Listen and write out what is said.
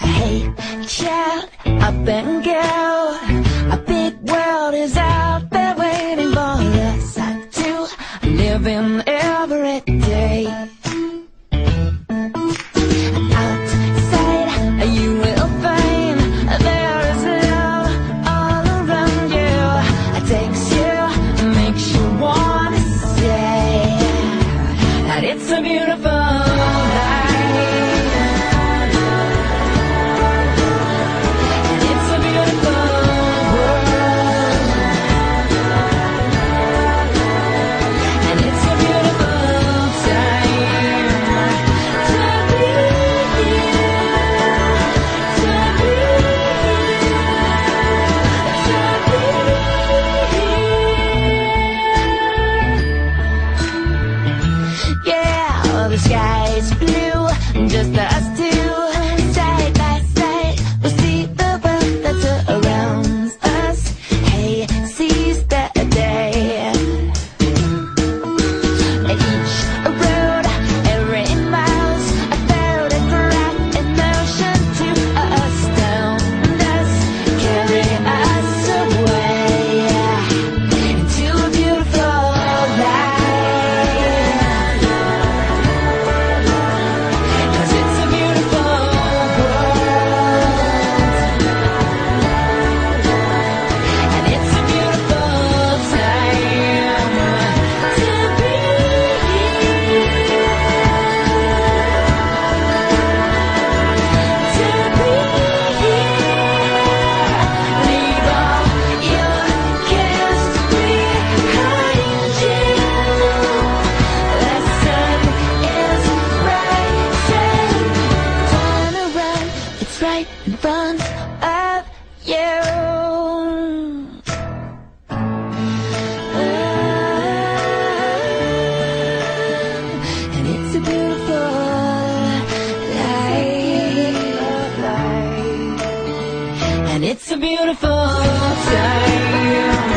Hey, child, up and go. A big world is out there waiting for us to live in every day. Outside, you will find there is love all around you. It takes you, makes you wanna say that it's a beautiful The sky's blue, just us. It's right in front of you. Oh, it's a beautiful time.